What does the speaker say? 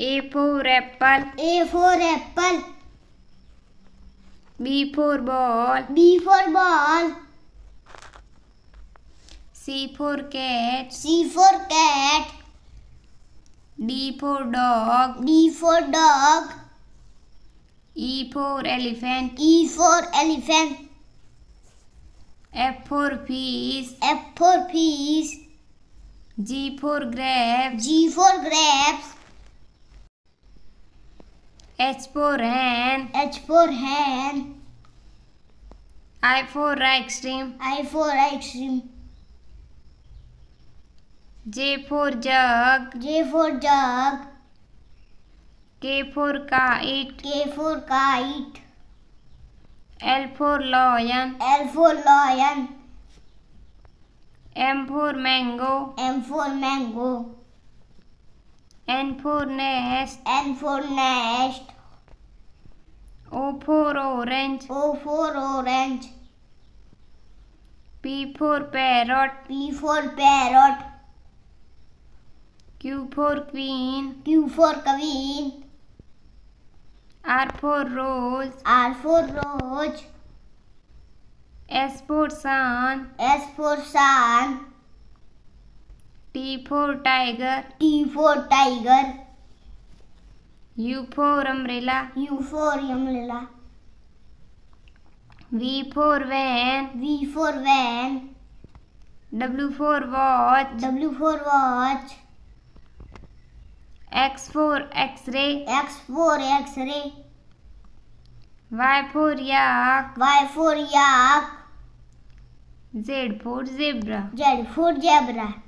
A for apple. A for apple. B for ball. B for ball. C for cat. C for cat. D for dog. D for dog. E for elephant. E for elephant. F for fish. F for fish. G for grapes. G for grapes. H for hen. H for hen. I for ice cream. I for ice cream. J for jug. J for jug. K for kite. K for kite. L for lion. L for lion. M for mango. M for mango. N for nest. N for nest. O for orange. O for orange. P for parrot. P for parrot. Q for queen. Q for queen. R for rose. R for rose. S for sun. S for sun. T for tiger. T for tiger. U for umbrella. U for umbrella. V for van. V for van. W for watch. W for watch. X for x-ray. X for x-ray. Y for yak. Y for yak. Z for zebra. Z for zebra.